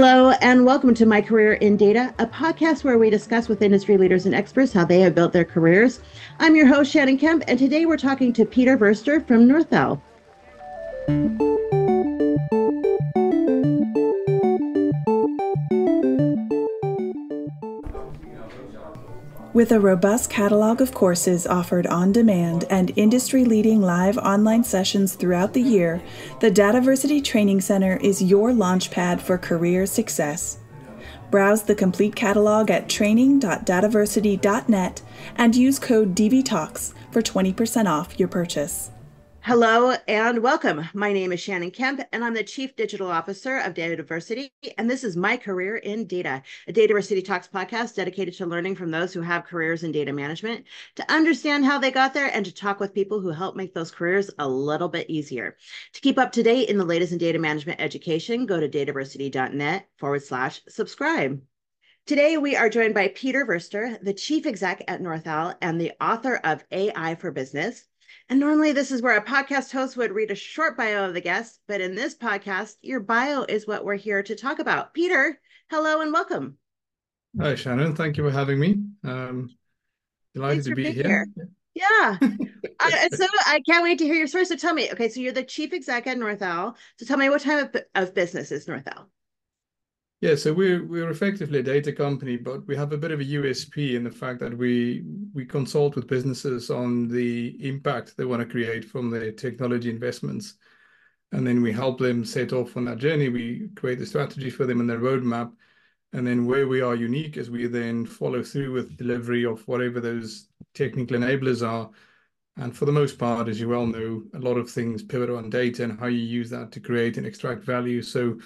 Hello, and welcome to My Career in Data, a podcast where we discuss with industry leaders and experts how they have built their careers. I'm your host, Shannon Kemp, and today we're talking to Peter Verster from Northell. With a robust catalog of courses offered on demand and industry leading live online sessions throughout the year, the Dataversity Training Center is your launchpad for career success. Browse the complete catalog at training.dataversity.net and use code DVTalks for 20% off your purchase. Hello and welcome. My name is Shannon Kemp, and I'm the Chief Digital Officer of Dataversity. And this is My Career in Data, a Dataversity Talks podcast dedicated to learning from those who have careers in data management, to understand how they got there, and to talk with people who help make those careers a little bit easier. To keep up to date in the latest in data management education, go to dataversity.net forward slash subscribe. Today, we are joined by Peter Verster, the Chief Exec at Northell and the author of AI for Business. And normally, this is where a podcast host would read a short bio of the guest, but in this podcast, your bio is what we're here to talk about. Peter, hello and welcome. Hi, Shannon. Thank you for having me. Um, delighted to be here. here. Yeah. I, so I can't wait to hear your story. So tell me, okay, so you're the chief exec at Northell. So tell me what type of, of business is Northell? Yeah, so we're we're effectively a data company, but we have a bit of a USP in the fact that we we consult with businesses on the impact they want to create from their technology investments, and then we help them set off on that journey. We create the strategy for them and their roadmap, and then where we are unique is we then follow through with delivery of whatever those technical enablers are. And for the most part, as you well know, a lot of things pivot on data and how you use that to create and extract value. So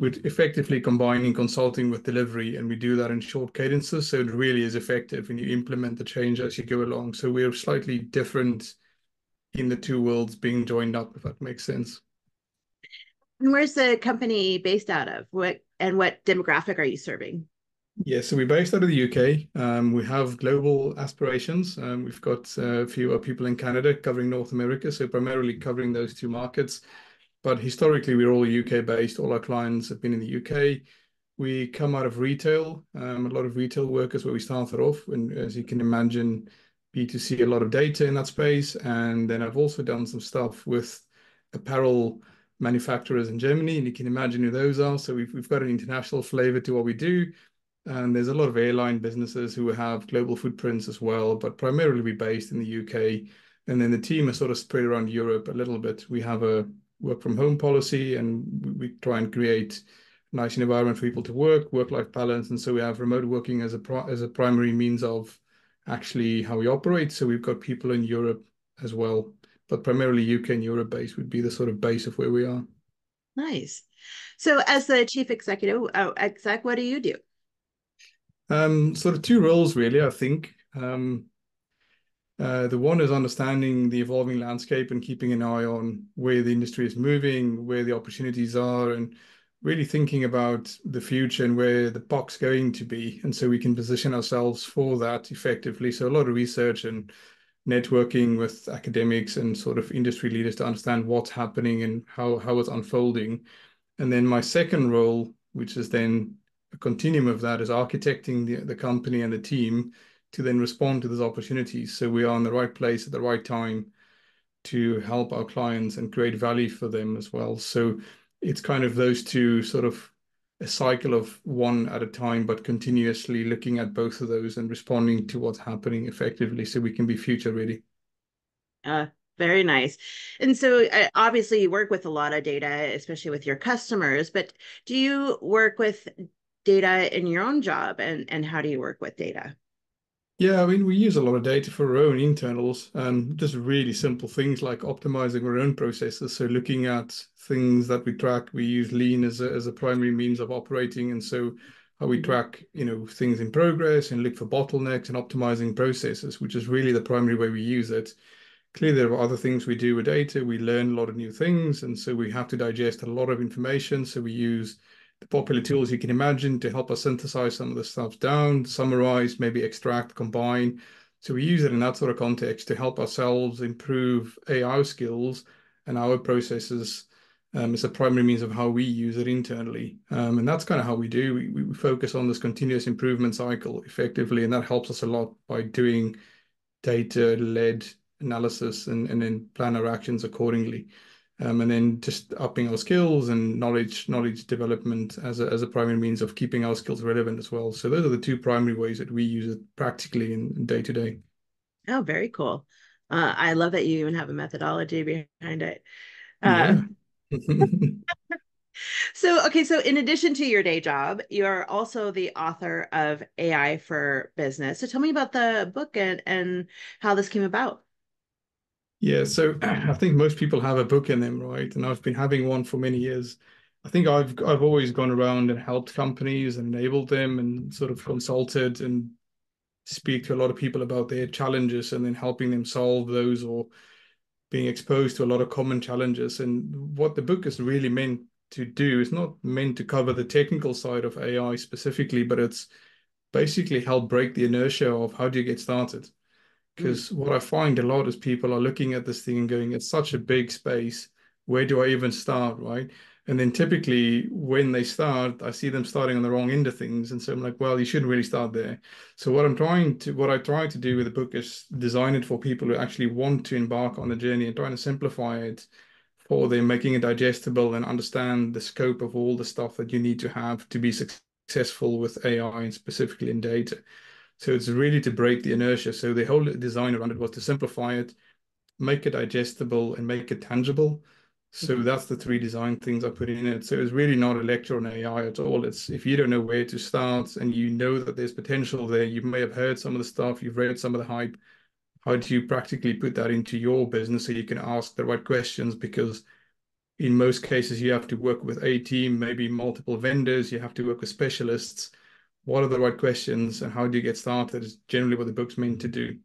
we're effectively combining consulting with delivery, and we do that in short cadences. So it really is effective when you implement the change as you go along. So we're slightly different in the two worlds being joined up, if that makes sense. And where's the company based out of? What and what demographic are you serving? Yeah, so we're based out of the UK. Um, we have global aspirations. Um, we've got uh, a few people in Canada covering North America, so primarily covering those two markets. But historically, we're all UK-based. All our clients have been in the UK. We come out of retail, um, a lot of retail workers where we started off, and as you can imagine, B2C, a lot of data in that space. And then I've also done some stuff with apparel manufacturers in Germany, and you can imagine who those are. So we've got an international flavor to what we do. And there's a lot of airline businesses who have global footprints as well, but primarily we're based in the UK. And then the team is sort of spread around Europe a little bit. We have a work from home policy and we try and create a nice environment for people to work, work-life balance. And so we have remote working as a as a primary means of actually how we operate. So we've got people in Europe as well, but primarily UK and Europe based would be the sort of base of where we are. Nice. So as the chief executive, uh, exec, what do you do? Um, sort of two roles really, I think. Um, uh, the one is understanding the evolving landscape and keeping an eye on where the industry is moving, where the opportunities are, and really thinking about the future and where the puck's going to be. And so we can position ourselves for that effectively. So a lot of research and networking with academics and sort of industry leaders to understand what's happening and how, how it's unfolding. And then my second role, which is then a continuum of that, is architecting the, the company and the team to then respond to those opportunities. So we are in the right place at the right time to help our clients and create value for them as well. So it's kind of those two sort of a cycle of one at a time, but continuously looking at both of those and responding to what's happening effectively so we can be future ready. Uh, very nice. And so uh, obviously you work with a lot of data, especially with your customers, but do you work with data in your own job and, and how do you work with data? Yeah, I mean, we use a lot of data for our own internals, um, just really simple things like optimizing our own processes. So looking at things that we track, we use Lean as a, as a primary means of operating. And so how we track, you know, things in progress and look for bottlenecks and optimizing processes, which is really the primary way we use it. Clearly, there are other things we do with data. We learn a lot of new things, and so we have to digest a lot of information. So we use the popular tools you can imagine to help us synthesize some of the stuff down, summarize, maybe extract, combine. So we use it in that sort of context to help ourselves improve AI skills and our processes um, it's a primary means of how we use it internally. Um, and that's kind of how we do. We, we focus on this continuous improvement cycle effectively, and that helps us a lot by doing data-led analysis and, and then plan our actions accordingly. Um, and then just upping our skills and knowledge knowledge development as a, as a primary means of keeping our skills relevant as well. So those are the two primary ways that we use it practically in day to day. Oh, very cool. Uh, I love that you even have a methodology behind it. Uh, yeah. so, okay, so in addition to your day job, you're also the author of AI for Business. So tell me about the book and, and how this came about. Yeah, so I think most people have a book in them, right? And I've been having one for many years. I think I've I've always gone around and helped companies and enabled them and sort of consulted and speak to a lot of people about their challenges and then helping them solve those or being exposed to a lot of common challenges. And what the book is really meant to do is not meant to cover the technical side of AI specifically, but it's basically help break the inertia of how do you get started because mm. what I find a lot is people are looking at this thing and going, it's such a big space. Where do I even start? Right. And then typically when they start, I see them starting on the wrong end of things. And so I'm like, well, you shouldn't really start there. So what I'm trying to, what I try to do with the book is design it for people who actually want to embark on the journey and trying to simplify it for them, making it digestible and understand the scope of all the stuff that you need to have to be successful with AI and specifically in data. So it's really to break the inertia. So the whole design around it was to simplify it, make it digestible, and make it tangible. So mm-hmm. that's the three design things I put in it. So it's really not a lecture on AI at all. It's if you don't know where to start and you know that there's potential there, you may have heard some of the stuff, you've read some of the hype. How do you practically put that into your business so you can ask the right questions? Because in most cases, you have to work with a team, maybe multiple vendors, you have to work with specialists what are the right questions and how do you get started is generally what the book's meant to do.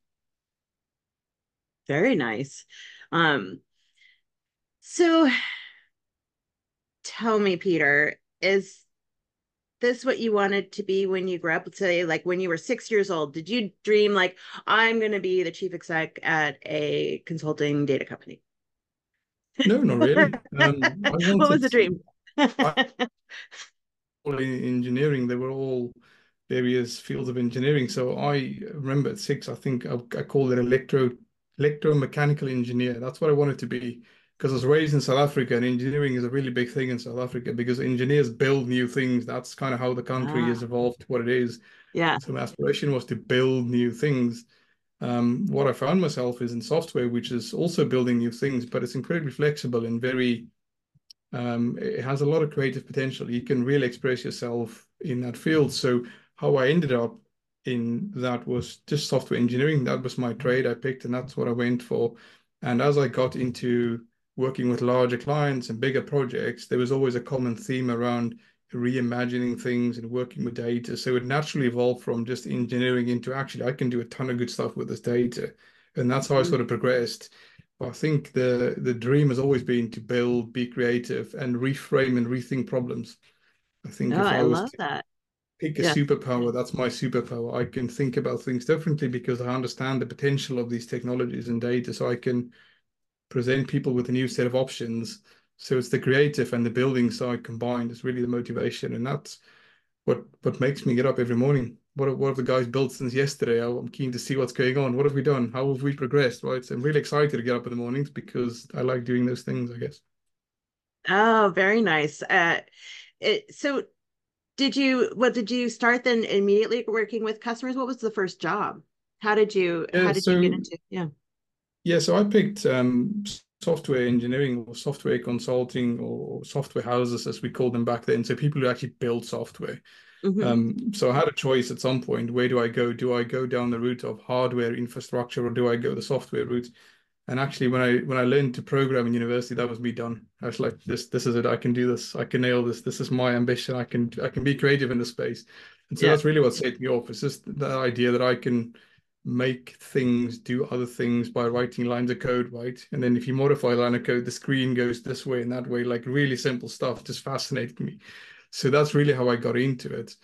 Very nice. Um so tell me peter is this what you wanted to be when you grew up? Say like when you were six years old did you dream like i'm going to be the chief exec at a consulting data company? No not really. Um, what was the dream? I, engineering they were all various fields of engineering. So I remember at six, I think I, I called it electro electromechanical engineer. That's what I wanted to be because I was raised in South Africa and engineering is a really big thing in South Africa because engineers build new things. That's kind of how the country ah. has evolved to what it is. Yeah. So my aspiration was to build new things. Um, what I found myself is in software, which is also building new things, but it's incredibly flexible and very um, it has a lot of creative potential. You can really express yourself in that field. So how I ended up in that was just software engineering. That was my trade I picked, and that's what I went for. And as I got into working with larger clients and bigger projects, there was always a common theme around reimagining things and working with data. So it naturally evolved from just engineering into actually I can do a ton of good stuff with this data. And that's how I sort of progressed. I think the the dream has always been to build, be creative, and reframe and rethink problems. I think if I, I love to, that pick a yeah. superpower, that's my superpower. I can think about things differently because I understand the potential of these technologies and data. So I can present people with a new set of options. So it's the creative and the building side combined is really the motivation. And that's what what makes me get up every morning. What, what have the guys built since yesterday? I'm keen to see what's going on. What have we done? How have we progressed? Right. So I'm really excited to get up in the mornings because I like doing those things, I guess. Oh, very nice. Uh, it, so did you what did you start then immediately working with customers what was the first job how did you yeah, how did so, you get into yeah yeah so i picked um, software engineering or software consulting or software houses as we called them back then so people who actually build software mm-hmm. um, so i had a choice at some point where do i go do i go down the route of hardware infrastructure or do i go the software route and actually, when I when I learned to program in university, that was me done. I was like, this this is it. I can do this. I can nail this. This is my ambition. I can I can be creative in this space. And so yeah. that's really what set me off. It's just the idea that I can make things do other things by writing lines of code, right? And then if you modify a line of code, the screen goes this way and that way, like really simple stuff just fascinated me. So that's really how I got into it.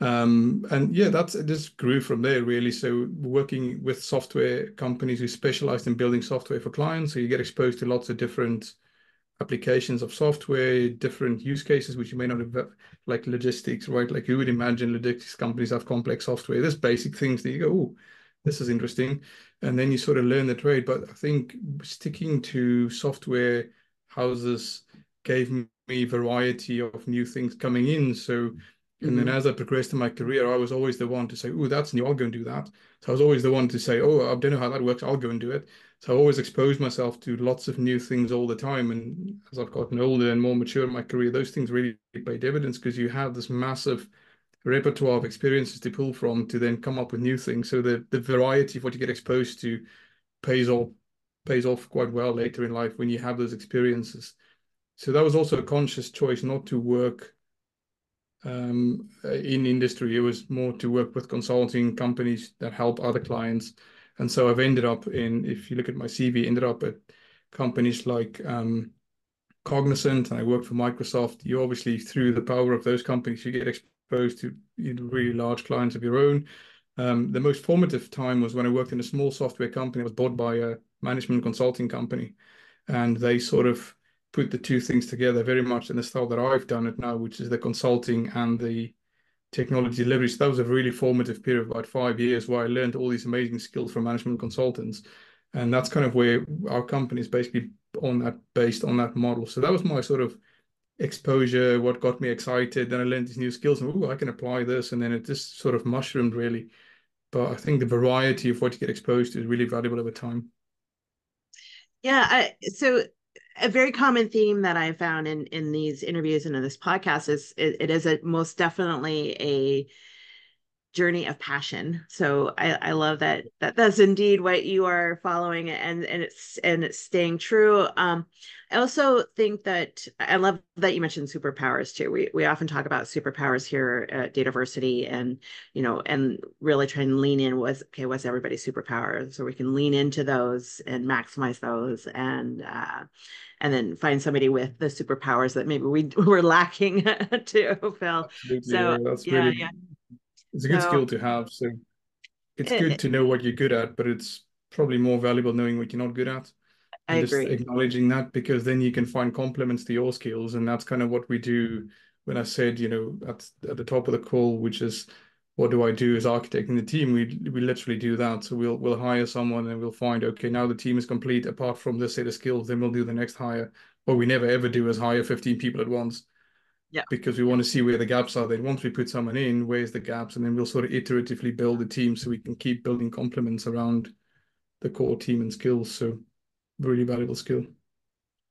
Um, and yeah, that's it just grew from there really. So working with software companies who specialized in building software for clients, so you get exposed to lots of different applications of software, different use cases which you may not have, like logistics, right? Like you would imagine logistics companies have complex software. There's basic things that you go, oh, this is interesting. And then you sort of learn the trade. But I think sticking to software houses gave me variety of new things coming in. So and then mm-hmm. as I progressed in my career, I was always the one to say, oh, that's new, I'll go and do that. So I was always the one to say, oh, I don't know how that works, I'll go and do it. So I always exposed myself to lots of new things all the time. And as I've gotten older and more mature in my career, those things really pay dividends because you have this massive repertoire of experiences to pull from to then come up with new things. So the, the variety of what you get exposed to pays off pays off quite well later in life when you have those experiences. So that was also a conscious choice not to work um, in industry. It was more to work with consulting companies that help other clients. And so I've ended up in, if you look at my CV, ended up at companies like um, Cognizant, and I worked for Microsoft. You obviously, through the power of those companies, you get exposed to really large clients of your own. Um, the most formative time was when I worked in a small software company. I was bought by a management consulting company, and they sort of put the two things together very much in the style that I've done it now, which is the consulting and the technology delivery. So that was a really formative period of about five years where I learned all these amazing skills from management consultants. And that's kind of where our company is basically on that based on that model. So that was my sort of exposure, what got me excited. Then I learned these new skills and oh, I can apply this. And then it just sort of mushroomed really. But I think the variety of what you get exposed to is really valuable over time. Yeah. I, so a very common theme that I found in in these interviews and in this podcast is it, it is a most definitely a journey of passion. So I, I love that that that's indeed what you are following and and it's and it's staying true. Um, I also think that I love that you mentioned superpowers too. We we often talk about superpowers here at Dataversity and you know and really try and lean in was okay what's everybody's superpowers so we can lean into those and maximize those and uh, and then find somebody with the superpowers that maybe we were lacking to fulfill. Absolutely, so yeah, that's yeah, really yeah it's a good so, skill to have. So it's it, good to know what you're good at, but it's probably more valuable knowing what you're not good at. I agree. acknowledging that because then you can find complements to your skills, and that's kind of what we do. When I said, you know, at at the top of the call, which is what do I do as architecting the team? We we literally do that. So we'll we'll hire someone and we'll find okay now the team is complete apart from this set of skills. Then we'll do the next hire. What we never ever do is hire 15 people at once yeah. because we want to see where the gaps are. Then once we put someone in where's the gaps? And then we'll sort of iteratively build the team so we can keep building complements around the core team and skills. So really valuable skill.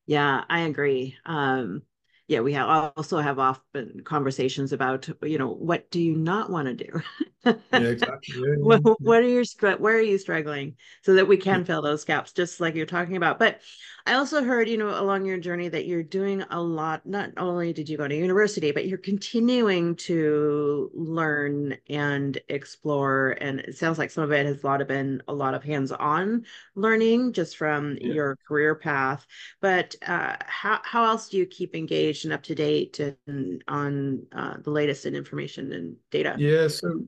Yeah i agree. Um yeah we have also have often conversations about you know what do you not want to do yeah exactly yeah, what, yeah. what are your where are you struggling so that we can fill those gaps just like you're talking about but I also heard, you know, along your journey that you're doing a lot. Not only did you go to university, but you're continuing to learn and explore. And it sounds like some of it has a lot of been a lot of hands-on learning just from your career path. But uh, how how else do you keep engaged and up to date and on uh, the latest in information and data? Yeah, so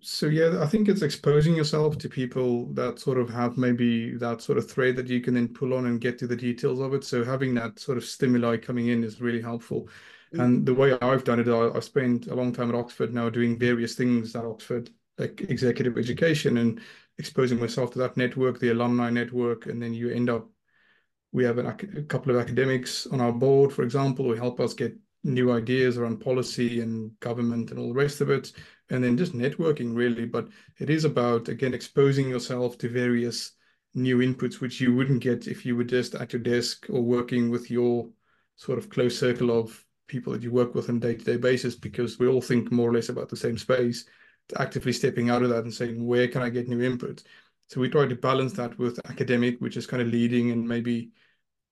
so yeah, I think it's exposing yourself to people that sort of have maybe that sort of thread that you can then pull on and get to the details of it. So having that sort of stimuli coming in is really helpful. Mm-hmm. And the way I've done it, I, I spent a long time at Oxford now doing various things at Oxford, like executive education and exposing myself to that network, the alumni network, and then you end up. We have an, a couple of academics on our board, for example, who help us get new ideas around policy and government and all the rest of it and then just networking really. But it is about again exposing yourself to various new inputs which you wouldn't get if you were just at your desk or working with your sort of close circle of people that you work with on a day-to-day basis because we all think more or less about the same space actively stepping out of that and saying where can i get new input? So we try to balance that with academic which is kind of leading and maybe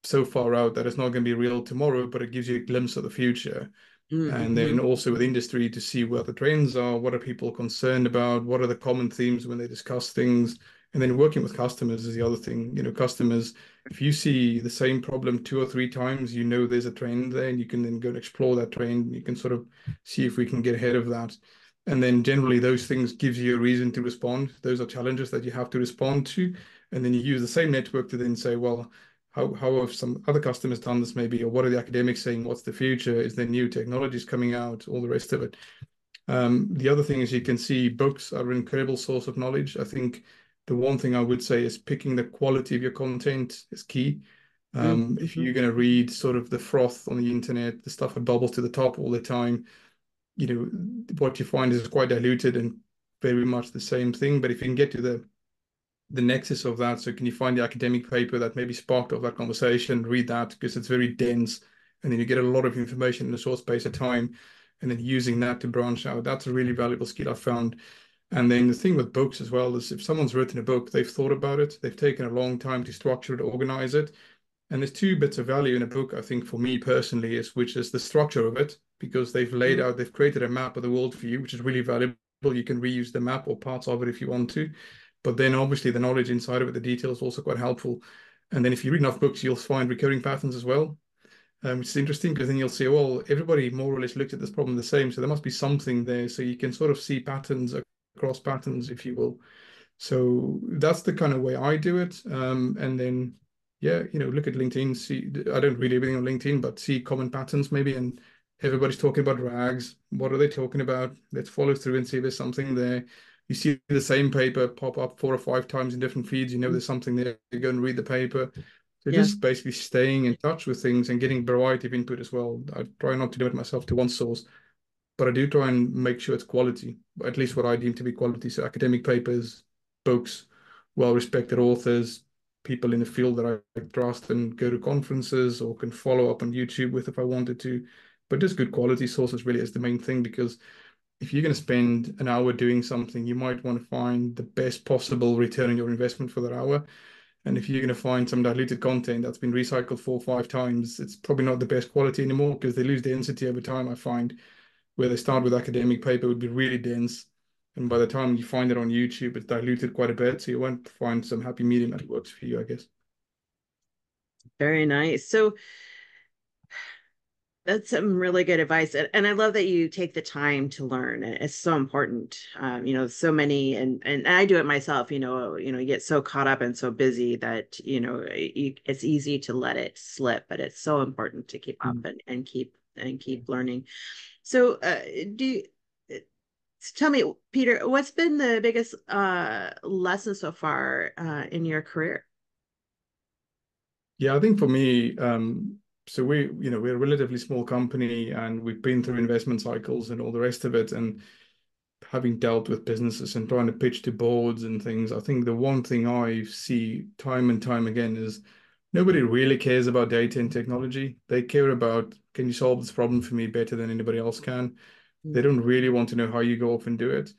so far out that it's not going to be real tomorrow but it gives you a glimpse of the future Mm-hmm. And then also with industry to see where the trends are, what are people concerned about, what are the common themes when they discuss things, and then working with customers is the other thing. You know, customers, if you see the same problem two or three times, you know there's a trend there, and you can then go and explore that trend. You can sort of see if we can get ahead of that. And then generally those things gives you a reason to respond. Those are challenges that you have to respond to. And then you use the same network to then say, well, how how have some other customers done this maybe, or what are the academics saying? What's the future? Is there new technologies coming out? All the rest of it. Um, the other thing is you can see books are an incredible source of knowledge. I think the one thing I would say is picking the quality of your content is key. Um, mm-hmm. If you're going to read sort of the froth on the internet, the stuff that bubbles to the top all the time, you know, what you find is quite diluted and very much the same thing. But if you can get to the the nexus of that, so can you find the academic paper that maybe sparked off that conversation, read that because it's very dense, and then you get a lot of information in a short space of time, and then using that to branch out. That's a really valuable skill I've found. And then the thing with books as well is if someone's written a book, they've thought about it, they've taken a long time to structure it, organize it. And there's two bits of value in a book, I think, for me personally, is which is the structure of it, because they've laid mm-hmm. out, they've created a map of the world for you, which is really valuable. You can reuse the map or parts of it if you want to. But then obviously the knowledge inside of it, the details also quite helpful. And then if you read enough books, you'll find recurring patterns as well. Um, which is interesting because then you'll see, well, everybody more or less looked at this problem the same. So there must be something there. So you can sort of see patterns across patterns, if you will. So that's the kind of way I do it. Um, and then, yeah, you know, look at LinkedIn. See, I don't read everything on LinkedIn, but see common patterns maybe. And everybody's talking about rags. What are they talking about? Let's follow through and see if there's something there you see the same paper pop up four or five times in different feeds. You know there's something there. You go and read the paper. So yeah. just basically staying in touch with things and getting variety of input as well. I try not to limit myself to one source, but I do try and make sure it's quality, at least what I deem to be quality. So academic papers, books, well-respected authors, people in the field that I trust and go to conferences or can follow up on YouTube with if I wanted to. But just good quality sources really is the main thing because if you're going to spend an hour doing something, you might want to find the best possible return on your investment for that hour. And if you're going to find some diluted content that's been recycled four or five times, it's probably not the best quality anymore because they lose density over time. I find where they start with academic paper would be really dense. And by the time you find it on YouTube, it's diluted quite a bit. So you won't find some happy medium that works for you, I guess. Very nice. So that's some really good advice. And and I love that you take the time to learn. It's so important. Um, you know, so many, and, and I do it myself, you know, you know, you get so caught up and so busy that, you know, you, it's easy to let it slip, but it's so important to keep up mm-hmm. and, and keep, and keep learning. So uh, do you, tell me, Peter, what's been the biggest uh, lesson so far uh, in your career? Yeah, I think for me, um, so we you know we're a relatively small company and we've been through investment cycles and all the rest of it. And having dealt with businesses and trying to pitch to boards and things i think the one thing i see time and time again is nobody really cares about data and technology. They care about can you solve this problem for me better than anybody else can? Mm. they don't really want to know how you go off and do it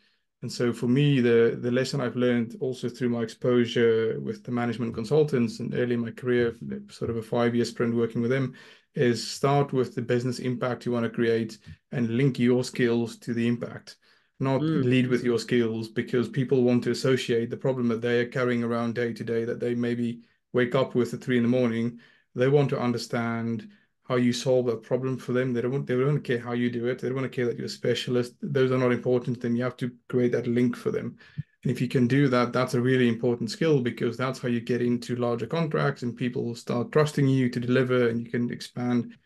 and so for me, the the lesson I've learned also through my exposure with the management consultants and early in my career, sort of a five year sprint working with them, is start with the business impact you want to create and link your skills to the impact. Not mm. lead with your skills because people want to associate the problem that they are carrying around day to day that they maybe wake up with at three in the morning. They want to understand how you solve that problem for them. They don't they don't care how you do it. They don't want to care that you're a specialist. Those are not important to them. You have to create that link for them. And if you can do that, that's a really important skill because that's how you get into larger contracts and people start trusting you to deliver and you can expand.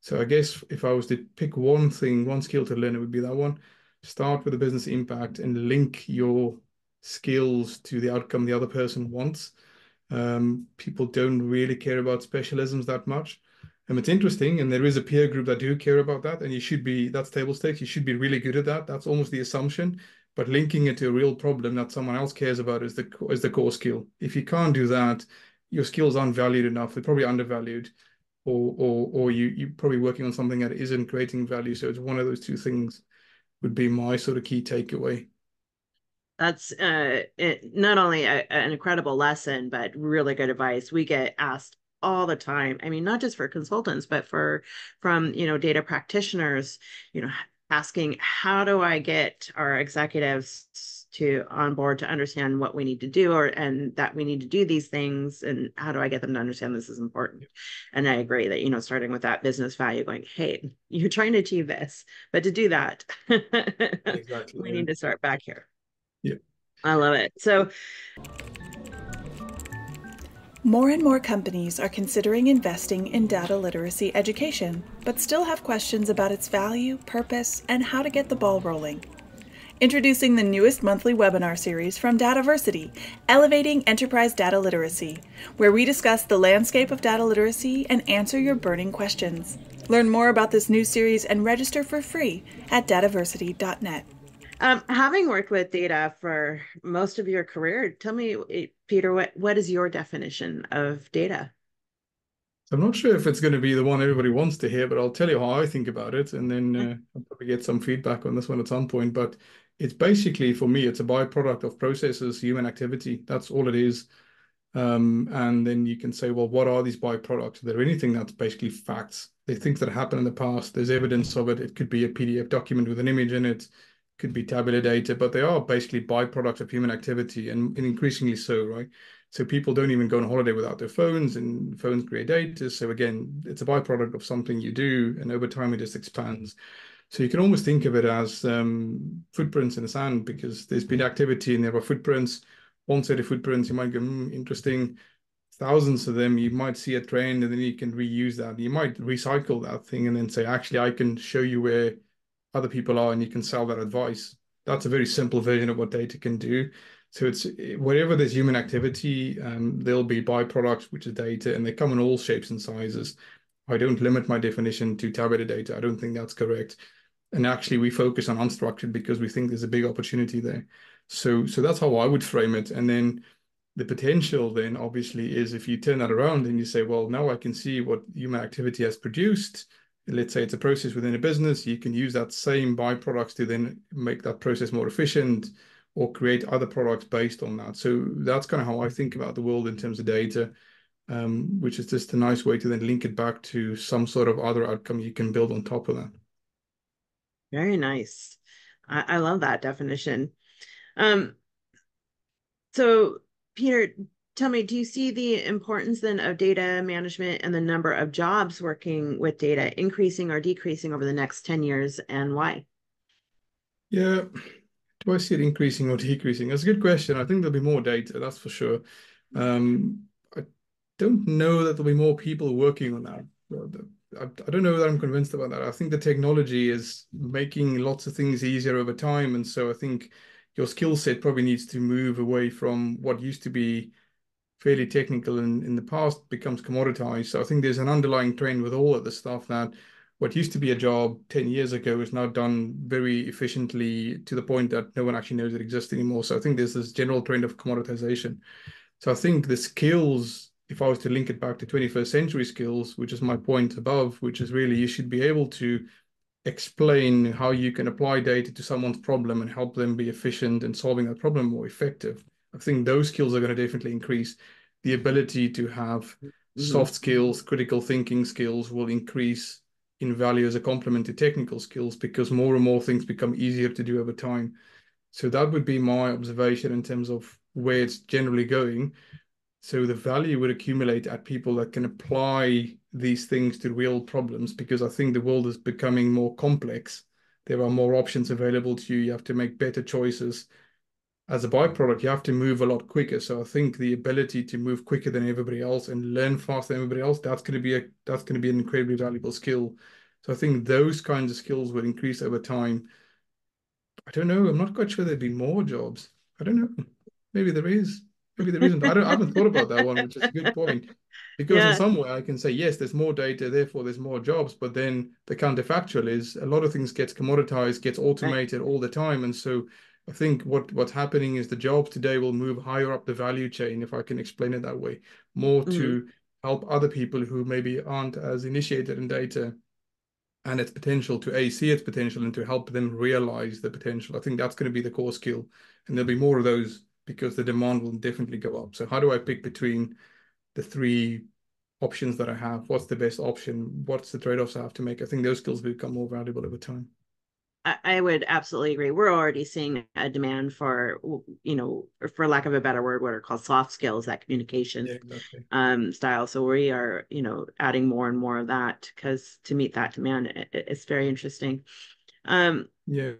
So I guess if I was to pick one thing, one skill to learn, it would be that one. Start with the business impact and link your skills to the outcome the other person wants. Um, people don't really care about specialisms that much and it's interesting, and there is a peer group that do care about that, and you should be, that's table stakes, you should be really good at that. That's almost the assumption. But linking it to a real problem that someone else cares about is the is the core skill. If you can't do that, your skills aren't valued enough. They're probably undervalued, or or or you you're probably working on something that isn't creating value. So it's one of those two things would be my sort of key takeaway that's uh, it, not only a, an incredible lesson, but really good advice. We get asked all the time. I mean not just for consultants but for from you know data practitioners you know asking how do i get our executives to on board to understand what we need to do or and that we need to do these things and how do i get them to understand this is important? And i agree that you know starting with that business value going hey you're trying to achieve this but to do that exactly, we need to start back here. Yeah. I love it. So More and more companies are considering investing in data literacy education, but still have questions about its value, purpose, and how to get the ball rolling. Introducing the newest monthly webinar series from Dataversity, Elevating Enterprise Data Literacy, where we discuss the landscape of data literacy and answer your burning questions. Learn more about this new series and register for free at dataversity.net. Um, having worked with data for most of your career, tell me, eh, Peter, what, what is your definition of data? I'm not sure if it's going to be the one everybody wants to hear, but I'll tell you how I think about it, and then uh, I'll probably get some feedback on this one at some point. But it's basically, for me, it's a byproduct of processes, human activity. That's all it is. Um, and then you can say, well, what are these byproducts? Are there anything that's basically facts? They things that happened in the past. There's evidence of it. It could be a PDF document with an image in it could be tabular data, but they are basically byproducts of human activity and, and increasingly so, right? So people don't even go on holiday without their phones and phones create data. So again, it's a byproduct of something you do and over time it just expands. So you can almost think of it as um, footprints in the sand because there's been activity and there are footprints. One set of footprints, you might go, mm, interesting. Thousands of them, you might see a trend and then you can reuse that. You might recycle that thing and then say, actually, I can show you where other people are and you can sell that advice. That's a very simple version of what data can do. So it's wherever there's human activity, um, there'll be byproducts, which is data, and they come in all shapes and sizes. I don't limit my definition to tabular data. I don't think that's correct. And actually, we focus on unstructured because we think there's a big opportunity there. So, so that's how I would frame it. And then the potential then obviously is if you turn that around and you say, well, now I can see what human activity has produced let's say it's a process within a business, you can use that same byproducts to then make that process more efficient or create other products based on that. So that's kind of how I think about the world in terms of data, um, which is just a nice way to then link it back to some sort of other outcome you can build on top of that. Very nice. I, I love that definition. Um, so Peter, tell me, do you see the importance then of data management and the number of jobs working with data increasing or decreasing over the next 10 years and why? Yeah. Do I see it increasing or decreasing? That's a good question. I think there'll be more data, that's for sure. Um, I don't know that there'll be more people working on that. I, I don't know that I'm convinced about that. I think the technology is making lots of things easier over time. And so I think your skill set probably needs to move away from what used to be fairly technical in, in the past becomes commoditized. So I think there's an underlying trend with all of the stuff that what used to be a job 10 years ago is now done very efficiently to the point that no one actually knows it exists anymore. So I think there's this general trend of commoditization. So I think the skills, if I was to link it back to 21st century skills, which is my point above, which is really you should be able to explain how you can apply data to someone's problem and help them be efficient in solving that problem more effective. I think those skills are going to definitely increase. The ability to have mm-hmm. soft skills, critical thinking skills will increase in value as a complement to technical skills because more and more things become easier to do over time. So that would be my observation in terms of where it's generally going. So the value would accumulate at people that can apply these things to real problems because I think the world is becoming more complex. There are more options available to you. You have to make better choices as a byproduct, you have to move a lot quicker. So I think the ability to move quicker than everybody else and learn faster than everybody else, that's going to be a that's going to be an incredibly valuable skill. So I think those kinds of skills will increase over time. I don't know. I'm not quite sure there'd be more jobs. I don't know. Maybe there is. Maybe there isn't. I don't. I haven't thought about that one, which is a good point. Because yeah. in some way, I can say yes, there's more data, therefore there's more jobs. But then the counterfactual is a lot of things gets commoditized, gets automated right. all the time, and so I think what what's happening is the jobs today will move higher up the value chain, if I can explain it that way, more mm-hmm. to help other people who maybe aren't as initiated in data and its potential to a see its potential and to help them realize the potential. I think that's going to be the core skill, and there'll be more of those because the demand will definitely go up. So how do I pick between the three options that I have? What's the best option? What's the trade-offs I have to make? I think those skills become more valuable over time. I would absolutely agree. We're already seeing a demand for, you know, for lack of a better word, what are called soft skills, that communication yeah, exactly. um, style. So we are, you know, adding more and more of that because to meet that demand, it, it's very interesting. Um, yeah.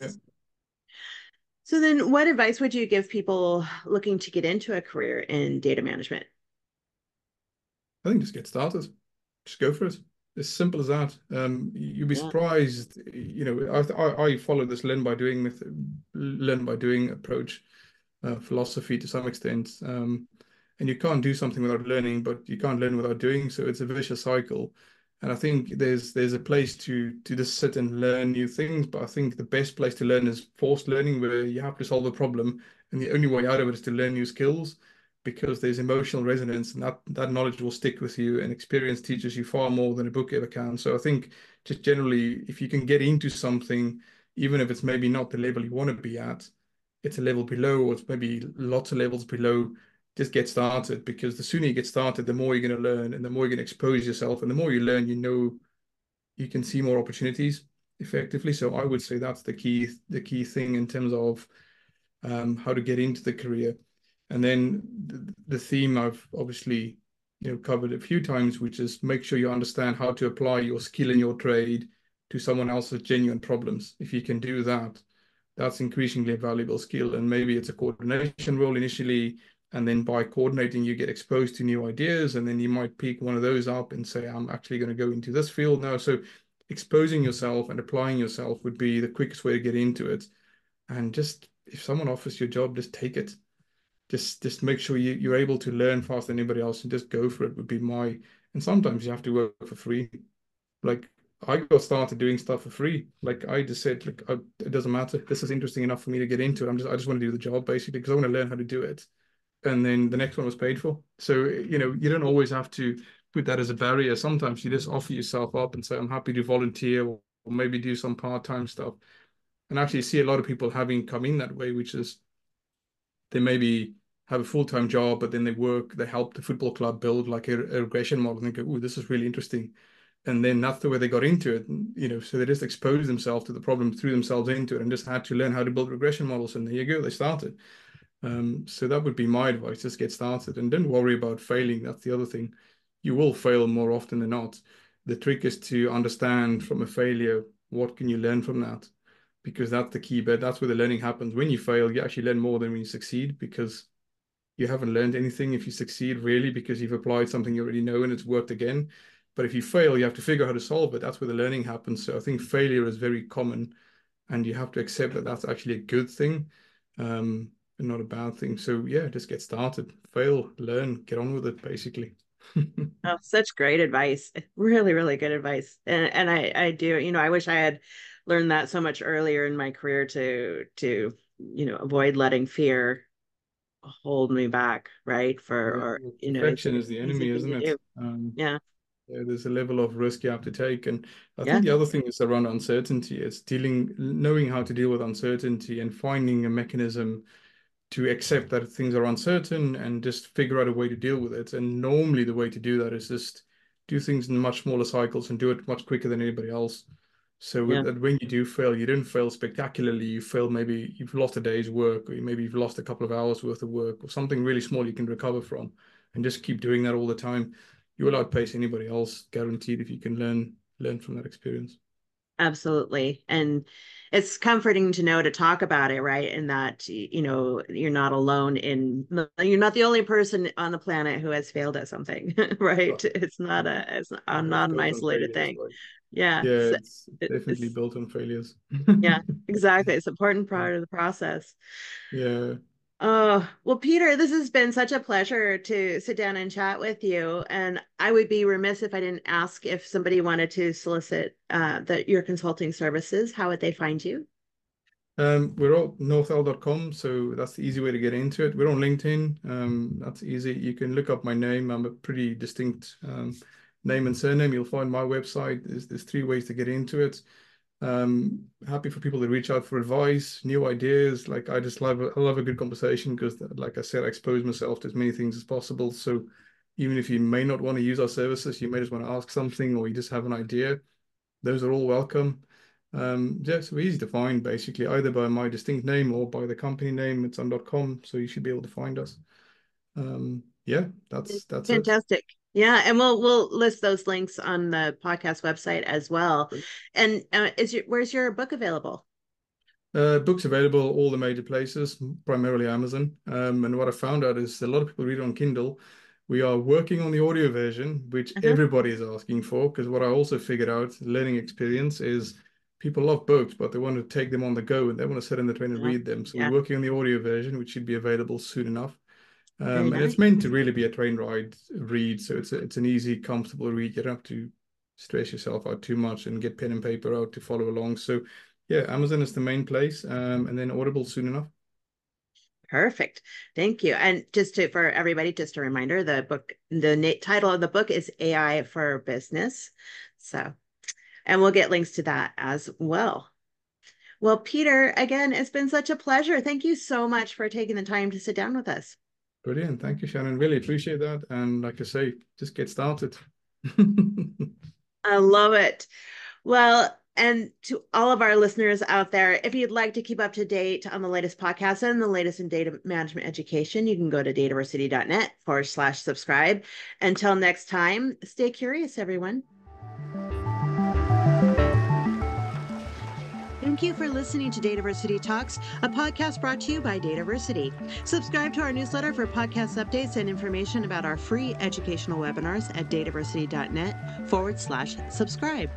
So then, what advice would you give people looking to get into a career in data management? I think just get started. Just go for it. As simple as that. Um, you'd be yeah. surprised. You know, I, I follow this learn by doing learn by doing approach, uh, philosophy to some extent. Um, and you can't do something without learning, but you can't learn without doing. So it's a vicious cycle. And I think there's there's a place to to just sit and learn new things. But I think the best place to learn is forced learning, where you have to solve a problem, and the only way out of it is to learn new skills because there's emotional resonance and that that knowledge will stick with you and experience teaches you far more than a book ever can. So i think just generally if you can get into something even if it's maybe not the level you want to be at it's a level below or it's maybe lots of levels below just get started. Because the sooner you get started the more you're going to learn and the more you're going to expose yourself and the more you learn you know you can see more opportunities effectively. So i would say that's the key the key thing in terms of um, how to get into the career and then the, the theme I've obviously you know covered a few times, which is make sure you understand how to apply your skill in your trade to someone else's genuine problems. If you can do that, that's increasingly a valuable skill. And maybe it's a coordination role initially, and then by coordinating, you get exposed to new ideas, and then you might pick one of those up and say, I'm actually going to go into this field now. So exposing yourself and applying yourself would be the quickest way to get into it. And just if someone offers you a job, just take it just just make sure you, you're able to learn faster than anybody else and just go for it would be my and sometimes you have to work for free. Like i got started doing stuff for free. Like i just said like I, it doesn't matter. This is interesting enough for me to get into. It i'm just i just want to do the job basically because i want to learn how to do it. And then the next one was paid for. So you know you don't always have to put that as a barrier. Sometimes you just offer yourself up and say i'm happy to volunteer or, or maybe do some part-time stuff. And actually see a lot of people having come in that way which is they maybe have a full-time job, but then they work, they help the football club build like a, a regression model and go, oh, this is really interesting. And then that's the way they got into it, you know, so they just exposed themselves to the problem, threw themselves into it and just had to learn how to build regression models. And there you go, they started. Um, so that would be my advice, just get started and don't worry about failing. That's the other thing. You will fail more often than not. The trick is to understand from a failure, what can you learn from that? Because that's the key bit. That's where the learning happens. When you fail, you actually learn more than when you succeed because you haven't learned anything if you succeed really because you've applied something you already know and it's worked again. But if you fail you have to figure out how to solve it. That's where the learning happens. So i think failure is very common and you have to accept that that's actually a good thing um, and not a bad thing. So yeah just get started. Fail learn get on with it basically. Oh such great advice. Really really good advice. And and i i do you know i wish i had learned that so much earlier in my career to to you know avoid letting fear hold me back, right? For or you know, perfection is the enemy, isn't it? Um, yeah. yeah. There's a level of risk you have to take, and I yeah. think the other thing is around uncertainty. It's dealing, knowing how to deal with uncertainty, and finding a mechanism to accept that things are uncertain and just figure out a way to deal with it. And normally, the way to do that is just do things in much smaller cycles and do it much quicker than anybody else. So yeah. that when you do fail, you don't fail spectacularly. You fail maybe you've lost a day's work, or maybe you've lost a couple of hours worth of work, or something really small you can recover from, and just keep doing that all the time. You will outpace anybody else, guaranteed, if you can learn learn from that experience. Absolutely, and it's comforting to know to talk about it, right? And that you know you're not alone in you're not the only person on the planet who has failed at something, right? It's not a it's not, not an isolated thing. Like yeah yeah it's definitely it's, built on failures yeah exactly it's important part of the process yeah Oh, well, Peter, this has been such a pleasure to sit down and chat with you. And I would be remiss if I didn't ask if somebody wanted to solicit uh, that your consulting services, how would they find you? Um, we're on northell.com, so that's the easy way to get into it. We're on LinkedIn. Um, that's easy. You can look up my name. I'm a pretty distinct um, name and surname. You'll find my website. There's, there's three ways to get into it. Um, happy for people to reach out for advice, new ideas. Like I just love, I love a good conversation because, like I said, I expose myself to as many things as possible. So even if you may not want to use our services, you may just want to ask something or you just have an idea. Those are all welcome. Um, yeah, so easy to find basically either by my distinct name or by the company name. It's on.com, so you should be able to find us. Um, yeah, that's that's fantastic. It. Yeah, and we'll we'll list those links on the podcast website as well. And uh, is your where's your book available? Uh, books available all the major places, primarily Amazon. Um, and what I found out is a lot of people read on Kindle, We are working on the audio version, which uh-huh. everybody is asking for, because what I also figured out, learning experience, is people love books, but they want to take them on the go and they want to sit in the train and yeah. read them. So yeah. we're working on the audio version, which should be available soon enough. Um, nice. And it's meant to really be a train ride read, so it's a, it's an easy, comfortable read. You don't have to stress yourself out too much and get pen and paper out to follow along. So yeah, Amazon is the main place, um, and then Audible soon enough. Perfect. Thank you. And just to, for everybody, just a reminder, the book, the title of the book is AI for Business. So and we'll get links to that as well. Well, Peter, again, it's been such a pleasure. Thank you so much for taking the time to sit down with us. Brilliant. Thank you, Shannon. Really appreciate that. And like I say, just get started. I love it. Well, and to all of our listeners out there, if you'd like to keep up to date on the latest podcast and the latest in data management education, you can go to dataversity.net forward slash subscribe. Until next time, stay curious, everyone. Thank you for listening to Dataversity Talks, a podcast brought to you by Dataversity. Subscribe to our newsletter for podcast updates and information about our free educational webinars at dataversity.net forward slash subscribe.